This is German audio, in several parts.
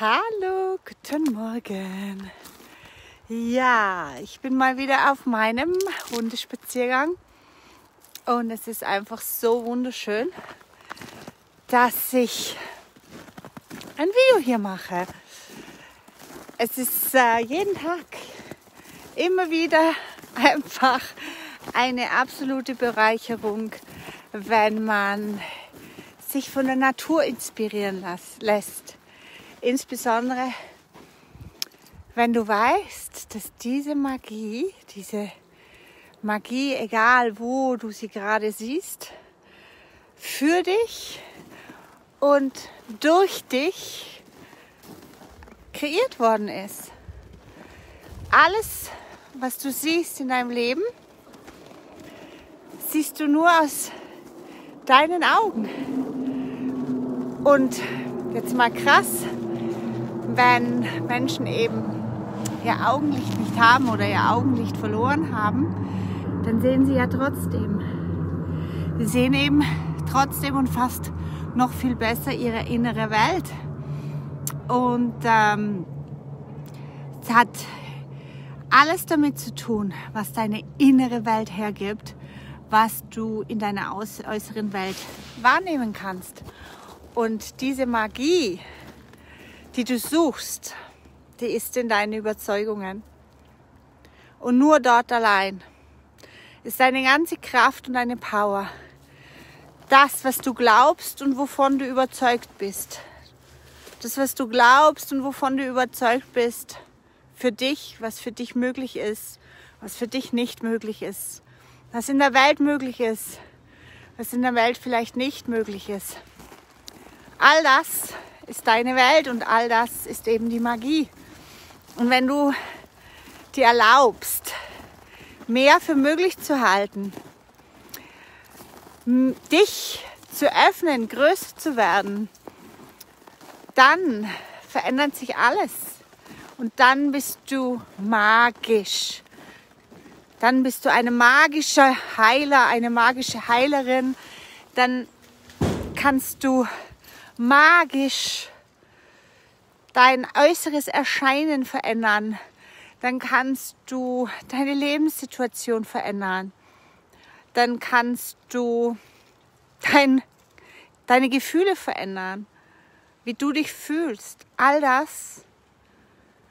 Hallo, guten Morgen. Ja, ich bin mal wieder auf meinem Hundespaziergang und es ist einfach so wunderschön, dass ich ein Video hier mache. Es ist äh, jeden Tag immer wieder einfach eine absolute Bereicherung, wenn man sich von der Natur inspirieren lässt. Insbesondere, wenn du weißt, dass diese Magie, diese Magie, egal wo du sie gerade siehst, für dich und durch dich kreiert worden ist. Alles, was du siehst in deinem Leben, siehst du nur aus deinen Augen. Und jetzt mal krass, wenn Menschen eben ihr Augenlicht nicht haben oder ihr Augenlicht verloren haben, dann sehen sie ja trotzdem. Sie sehen eben trotzdem und fast noch viel besser ihre innere Welt. Und ähm, es hat alles damit zu tun, was deine innere Welt hergibt, was du in deiner äußeren Welt wahrnehmen kannst. Und diese Magie, die du suchst, die ist in deinen Überzeugungen. Und nur dort allein ist deine ganze Kraft und deine Power. Das, was du glaubst und wovon du überzeugt bist. Das, was du glaubst und wovon du überzeugt bist. Für dich, was für dich möglich ist, was für dich nicht möglich ist. Was in der Welt möglich ist, was in der Welt vielleicht nicht möglich ist. All das ist deine Welt und all das ist eben die Magie. Und wenn du dir erlaubst, mehr für möglich zu halten, dich zu öffnen, größer zu werden, dann verändert sich alles. Und dann bist du magisch. Dann bist du eine magische Heiler, eine magische Heilerin. Dann kannst du magisch dein äußeres Erscheinen verändern, dann kannst du deine Lebenssituation verändern. Dann kannst du dein, deine Gefühle verändern, wie du dich fühlst. All das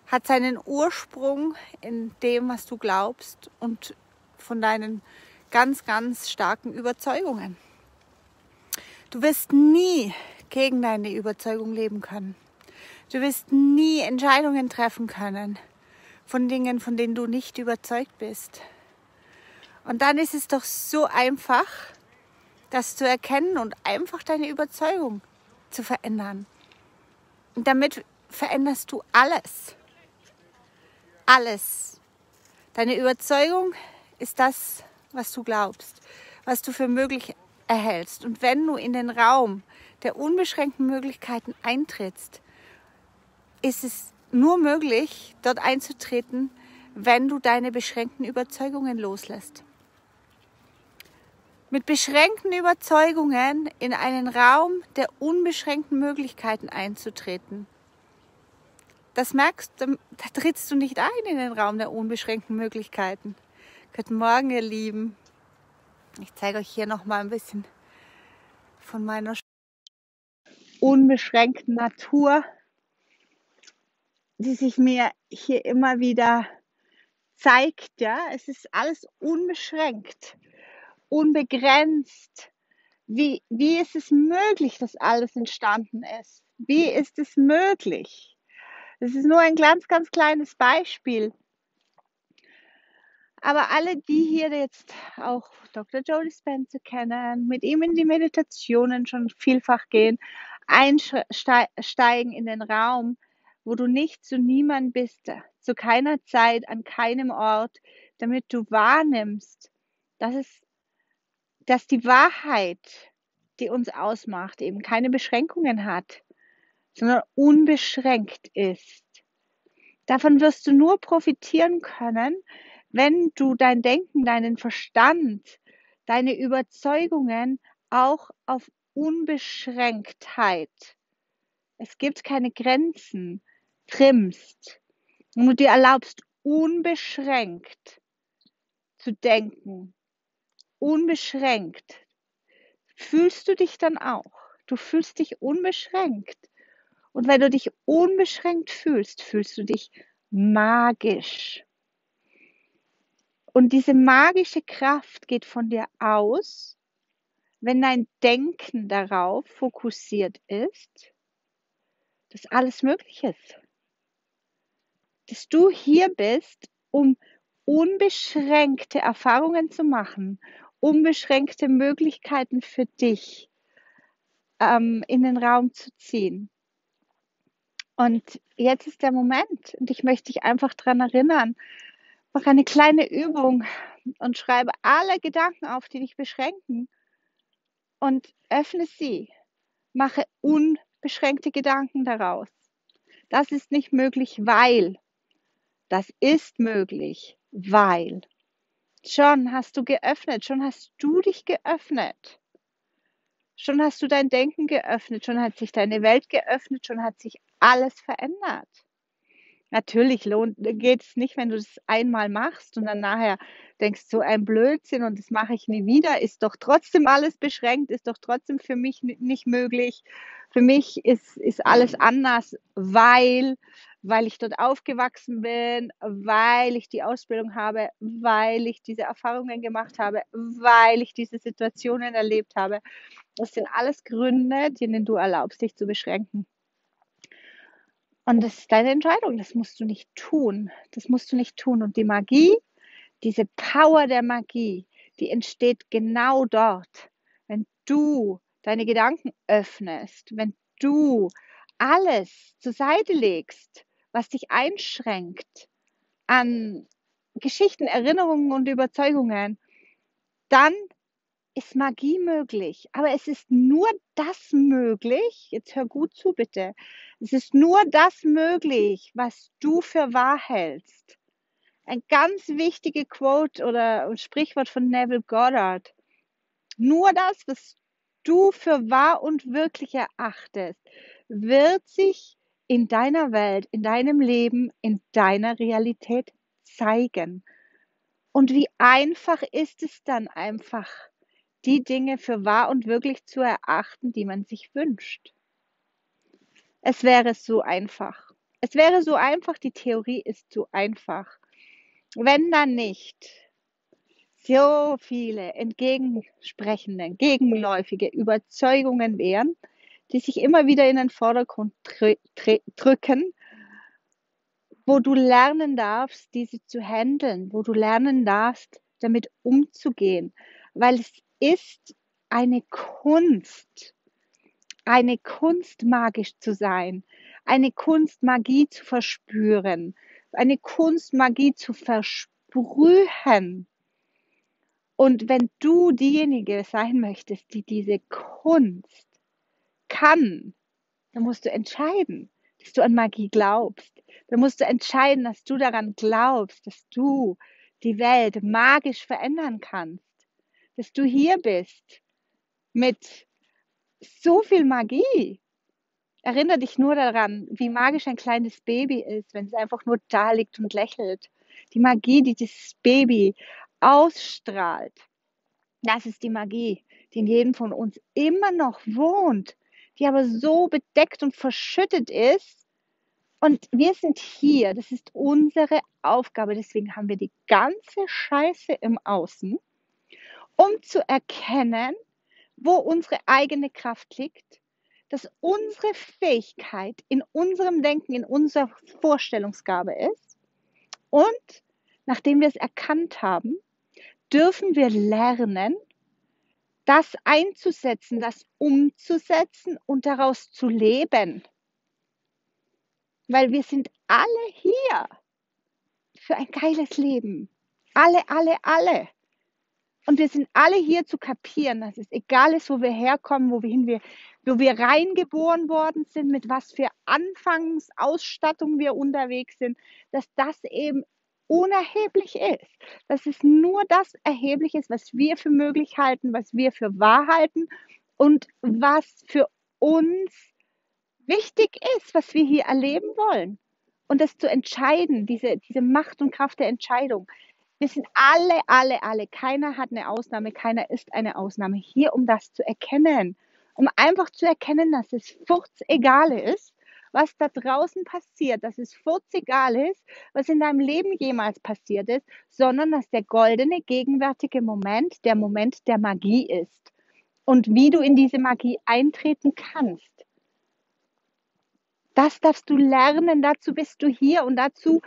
hat seinen Ursprung in dem, was du glaubst und von deinen ganz, ganz starken Überzeugungen. Du wirst nie gegen deine Überzeugung leben können. Du wirst nie Entscheidungen treffen können von Dingen, von denen du nicht überzeugt bist. Und dann ist es doch so einfach, das zu erkennen und einfach deine Überzeugung zu verändern. Und damit veränderst du alles. Alles. Deine Überzeugung ist das, was du glaubst, was du für möglich erhältst. Und wenn du in den Raum der unbeschränkten Möglichkeiten eintrittst, ist es nur möglich, dort einzutreten, wenn du deine beschränkten Überzeugungen loslässt. Mit beschränkten Überzeugungen in einen Raum der unbeschränkten Möglichkeiten einzutreten. Das merkst du, da trittst du nicht ein in den Raum der unbeschränkten Möglichkeiten. Guten Morgen, ihr Lieben. Ich zeige euch hier noch mal ein bisschen von meiner unbeschränkten Natur, die sich mir hier immer wieder zeigt. Ja, es ist alles unbeschränkt, unbegrenzt. Wie, wie ist es möglich, dass alles entstanden ist? Wie ist es möglich? Das ist nur ein ganz, ganz kleines Beispiel. Aber alle, die hier jetzt auch Dr. Joe Dispenza kennen, mit ihm in die Meditationen schon vielfach gehen, einsteigen in den Raum, wo du nicht zu niemand bist, zu keiner Zeit, an keinem Ort, damit du wahrnimmst, dass es, dass die Wahrheit, die uns ausmacht, eben keine Beschränkungen hat, sondern unbeschränkt ist. Davon wirst du nur profitieren können, wenn du dein Denken, deinen Verstand, deine Überzeugungen auch auf Unbeschränktheit es gibt keine Grenzen, trimmst und du dir erlaubst, unbeschränkt zu denken, unbeschränkt, fühlst du dich dann auch. Du fühlst dich unbeschränkt. Und wenn du dich unbeschränkt fühlst, fühlst du dich magisch. Und diese magische Kraft geht von dir aus, wenn dein Denken darauf fokussiert ist, dass alles möglich ist. Dass du hier bist, um unbeschränkte Erfahrungen zu machen, unbeschränkte Möglichkeiten für dich ähm, in den Raum zu ziehen. Und jetzt ist der Moment und ich möchte dich einfach daran erinnern, mach eine kleine Übung und schreibe alle Gedanken auf, die dich beschränken und öffne sie. Mache unbeschränkte Gedanken daraus. Das ist nicht möglich, weil. Das ist möglich, weil. Schon hast du geöffnet, schon hast du dich geöffnet. Schon hast du dein Denken geöffnet, schon hat sich deine Welt geöffnet, schon hat sich alles verändert. Natürlich geht es nicht, wenn du das einmal machst und dann nachher denkst, so ein Blödsinn und das mache ich nie wieder, ist doch trotzdem alles beschränkt, ist doch trotzdem für mich nicht möglich. Für mich ist, ist alles anders, weil, weil ich dort aufgewachsen bin, weil ich die Ausbildung habe, weil ich diese Erfahrungen gemacht habe, weil ich diese Situationen erlebt habe. Das sind alles Gründe, denen du erlaubst, dich zu beschränken. Und das ist deine Entscheidung. Das musst du nicht tun. Das musst du nicht tun. Und die Magie, diese Power der Magie, die entsteht genau dort, wenn du deine Gedanken öffnest, wenn du alles zur Seite legst, was dich einschränkt an Geschichten, Erinnerungen und Überzeugungen, dann ist Magie möglich. Aber es ist nur das möglich, jetzt hör gut zu bitte, es ist nur das möglich, was du für wahr hältst. Ein ganz wichtige Quote oder Sprichwort von Neville Goddard. Nur das, was du für wahr und wirklich erachtest, wird sich in deiner Welt, in deinem Leben, in deiner Realität zeigen. Und wie einfach ist es dann einfach, die Dinge für wahr und wirklich zu erachten, die man sich wünscht. Es wäre so einfach. Es wäre so einfach, die Theorie ist so einfach. Wenn dann nicht so viele entgegensprechende, gegenläufige Überzeugungen wären, die sich immer wieder in den Vordergrund drücken, wo du lernen darfst, diese zu handeln, wo du lernen darfst, damit umzugehen, weil es ist eine Kunst, eine Kunst magisch zu sein, eine Kunst Magie zu verspüren, eine Kunst Magie zu versprühen. Und wenn du diejenige sein möchtest, die diese Kunst kann, dann musst du entscheiden, dass du an Magie glaubst. Dann musst du entscheiden, dass du daran glaubst, dass du die Welt magisch verändern kannst dass du hier bist mit so viel Magie. Erinnere dich nur daran, wie magisch ein kleines Baby ist, wenn es einfach nur da liegt und lächelt. Die Magie, die dieses Baby ausstrahlt. Das ist die Magie, die in jedem von uns immer noch wohnt, die aber so bedeckt und verschüttet ist. Und wir sind hier, das ist unsere Aufgabe, deswegen haben wir die ganze Scheiße im Außen um zu erkennen, wo unsere eigene Kraft liegt, dass unsere Fähigkeit in unserem Denken, in unserer Vorstellungsgabe ist. Und nachdem wir es erkannt haben, dürfen wir lernen, das einzusetzen, das umzusetzen und daraus zu leben. Weil wir sind alle hier für ein geiles Leben. Alle, alle, alle. Und wir sind alle hier zu kapieren, dass es egal ist, wo wir herkommen, wo wir wir, wo wir reingeboren worden sind, mit was für Anfangsausstattung wir unterwegs sind, dass das eben unerheblich ist. Dass es nur das erheblich ist, was wir für möglich halten, was wir für wahr halten und was für uns wichtig ist, was wir hier erleben wollen. Und das zu entscheiden, diese, diese Macht und Kraft der Entscheidung. Wir sind alle, alle, alle. Keiner hat eine Ausnahme, keiner ist eine Ausnahme. Hier, um das zu erkennen. Um einfach zu erkennen, dass es egal ist, was da draußen passiert, dass es egal ist, was in deinem Leben jemals passiert ist, sondern dass der goldene, gegenwärtige Moment der Moment der Magie ist. Und wie du in diese Magie eintreten kannst. Das darfst du lernen, dazu bist du hier und dazu,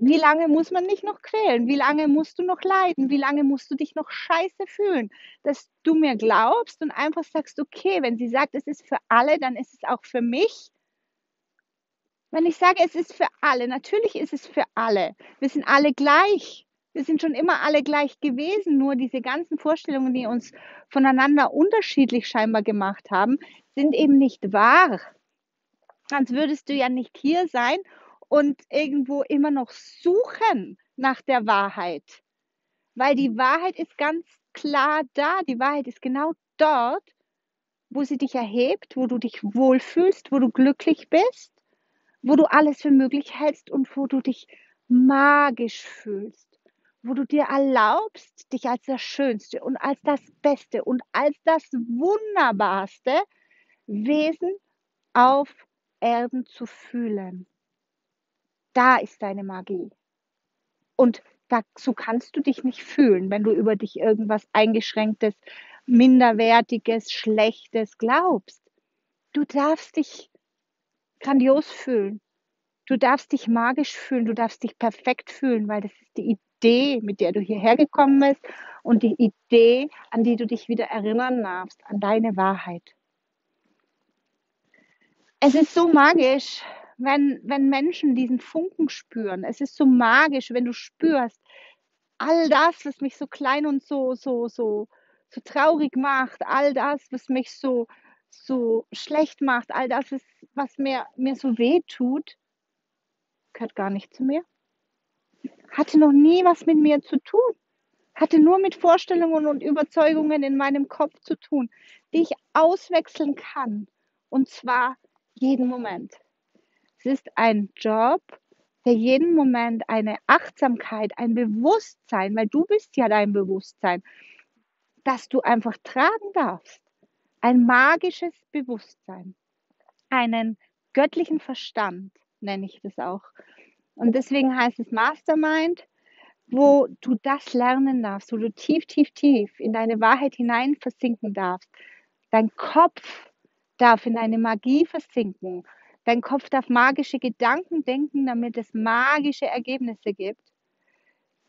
wie lange muss man dich noch quälen? Wie lange musst du noch leiden? Wie lange musst du dich noch scheiße fühlen? Dass du mir glaubst und einfach sagst, okay, wenn sie sagt, es ist für alle, dann ist es auch für mich. Wenn ich sage, es ist für alle, natürlich ist es für alle. Wir sind alle gleich. Wir sind schon immer alle gleich gewesen. Nur diese ganzen Vorstellungen, die uns voneinander unterschiedlich scheinbar gemacht haben, sind eben nicht wahr. Sonst würdest du ja nicht hier sein und irgendwo immer noch suchen nach der Wahrheit. Weil die Wahrheit ist ganz klar da. Die Wahrheit ist genau dort, wo sie dich erhebt, wo du dich wohlfühlst, wo du glücklich bist, wo du alles für möglich hältst und wo du dich magisch fühlst, wo du dir erlaubst, dich als das Schönste und als das Beste und als das Wunderbarste Wesen auf Erden zu fühlen. Da ist deine Magie. Und dazu kannst du dich nicht fühlen, wenn du über dich irgendwas Eingeschränktes, Minderwertiges, Schlechtes glaubst. Du darfst dich grandios fühlen. Du darfst dich magisch fühlen, du darfst dich perfekt fühlen, weil das ist die Idee, mit der du hierher gekommen bist und die Idee, an die du dich wieder erinnern darfst, an deine Wahrheit es ist so magisch, wenn, wenn Menschen diesen Funken spüren. Es ist so magisch, wenn du spürst, all das, was mich so klein und so, so, so, so traurig macht, all das, was mich so, so schlecht macht, all das, was mir, mir so weh tut, gehört gar nicht zu mir. Hatte noch nie was mit mir zu tun. Hatte nur mit Vorstellungen und Überzeugungen in meinem Kopf zu tun, die ich auswechseln kann. Und zwar jeden Moment. Es ist ein Job, der jeden Moment eine Achtsamkeit, ein Bewusstsein, weil du bist ja dein Bewusstsein, dass du einfach tragen darfst. Ein magisches Bewusstsein, einen göttlichen Verstand nenne ich das auch. Und deswegen heißt es Mastermind, wo du das lernen darfst, wo du tief, tief, tief in deine Wahrheit hinein versinken darfst. Dein Kopf darf in eine Magie versinken. Dein Kopf darf magische Gedanken denken, damit es magische Ergebnisse gibt.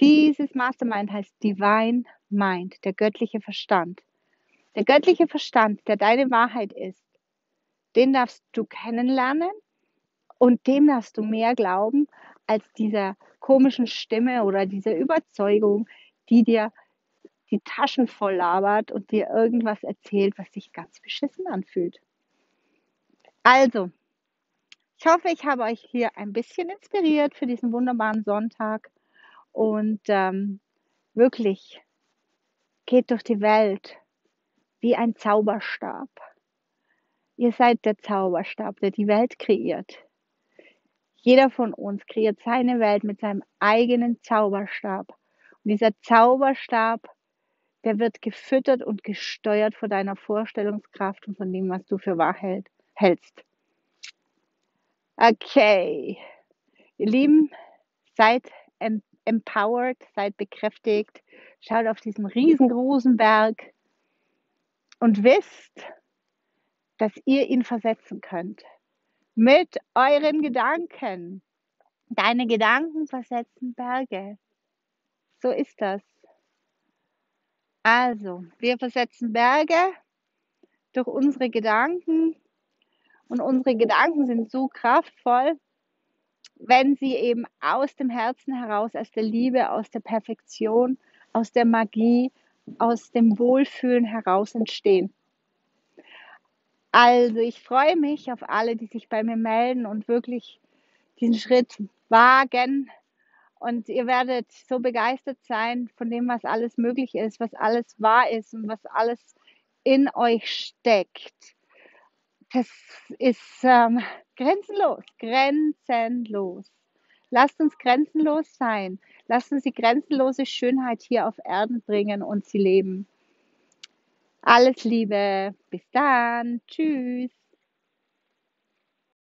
Dieses Mastermind heißt Divine Mind, der göttliche Verstand. Der göttliche Verstand, der deine Wahrheit ist, den darfst du kennenlernen und dem darfst du mehr glauben als dieser komischen Stimme oder dieser Überzeugung, die dir die Taschen voll labert und dir irgendwas erzählt, was sich ganz beschissen anfühlt. Also, ich hoffe, ich habe euch hier ein bisschen inspiriert für diesen wunderbaren Sonntag und ähm, wirklich geht durch die Welt wie ein Zauberstab. Ihr seid der Zauberstab, der die Welt kreiert. Jeder von uns kreiert seine Welt mit seinem eigenen Zauberstab. Und dieser Zauberstab, der wird gefüttert und gesteuert von deiner Vorstellungskraft und von dem, was du für wahr hältst hältst. Okay, ihr Lieben, seid empowered, seid bekräftigt, schaut auf diesen riesengroßen Berg und wisst, dass ihr ihn versetzen könnt. Mit euren Gedanken. Deine Gedanken versetzen Berge. So ist das. Also, wir versetzen Berge durch unsere Gedanken und unsere Gedanken sind so kraftvoll, wenn sie eben aus dem Herzen heraus, aus der Liebe, aus der Perfektion, aus der Magie, aus dem Wohlfühlen heraus entstehen. Also ich freue mich auf alle, die sich bei mir melden und wirklich diesen Schritt wagen. Und ihr werdet so begeistert sein von dem, was alles möglich ist, was alles wahr ist und was alles in euch steckt das ist ähm, grenzenlos, grenzenlos. Lasst uns grenzenlos sein. Lasst uns die grenzenlose Schönheit hier auf Erden bringen und sie leben. Alles Liebe. Bis dann. Tschüss.